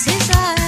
That's A eye.